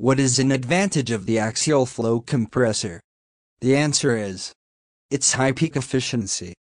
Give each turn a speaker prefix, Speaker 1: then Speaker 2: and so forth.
Speaker 1: What is an advantage of the axial flow compressor? The answer is its high peak efficiency.